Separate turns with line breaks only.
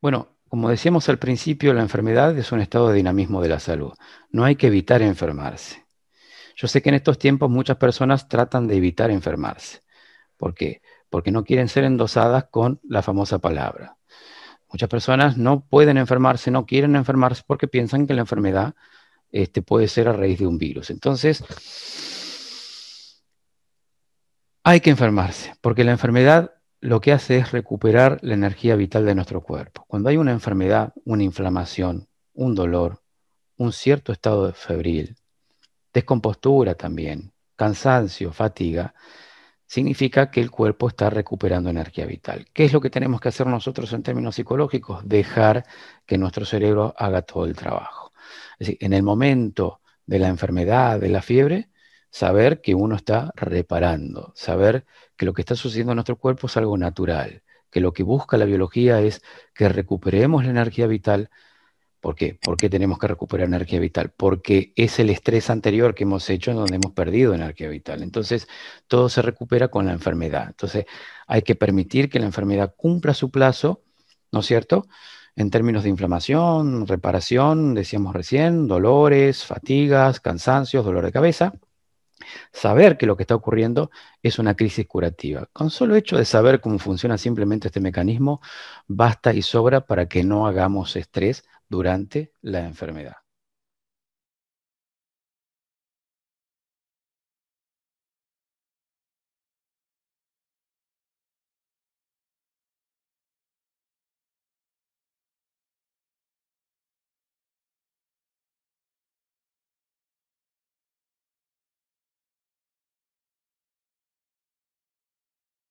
Bueno, como decíamos al principio, la enfermedad es un estado de dinamismo de la salud. No hay que evitar enfermarse. Yo sé que en estos tiempos muchas personas tratan de evitar enfermarse. ¿Por qué? Porque no quieren ser endosadas con la famosa palabra. Muchas personas no pueden enfermarse, no quieren enfermarse porque piensan que la enfermedad este, puede ser a raíz de un virus. Entonces, hay que enfermarse, porque la enfermedad lo que hace es recuperar la energía vital de nuestro cuerpo. Cuando hay una enfermedad, una inflamación, un dolor, un cierto estado febril, descompostura también, cansancio, fatiga, significa que el cuerpo está recuperando energía vital. ¿Qué es lo que tenemos que hacer nosotros en términos psicológicos? Dejar que nuestro cerebro haga todo el trabajo. Es decir, en el momento de la enfermedad, de la fiebre, saber que uno está reparando, saber que lo que está sucediendo en nuestro cuerpo es algo natural, que lo que busca la biología es que recuperemos la energía vital. ¿Por qué? ¿Por qué tenemos que recuperar energía vital? Porque es el estrés anterior que hemos hecho en donde hemos perdido energía vital. Entonces, todo se recupera con la enfermedad. Entonces, hay que permitir que la enfermedad cumpla su plazo, ¿no es cierto? En términos de inflamación, reparación, decíamos recién, dolores, fatigas, cansancios, dolor de cabeza saber que lo que está ocurriendo es una crisis curativa. Con solo hecho de saber cómo funciona simplemente este mecanismo, basta y sobra para que no hagamos estrés durante la enfermedad.